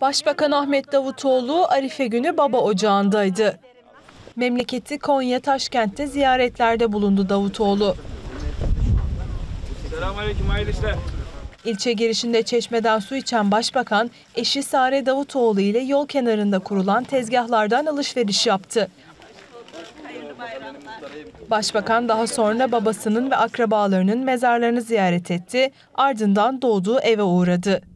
Başbakan Ahmet Davutoğlu Arife günü baba ocağındaydı. Memleketi Konya Taşkent'te ziyaretlerde bulundu Davutoğlu. Selamünaleyküm hayırlı işler. İlçe girişinde çeşmeden su içen başbakan eşi Sare Davutoğlu ile yol kenarında kurulan tezgahlardan alışveriş yaptı. Başbakan daha sonra babasının ve akrabalarının mezarlarını ziyaret etti, ardından doğduğu eve uğradı.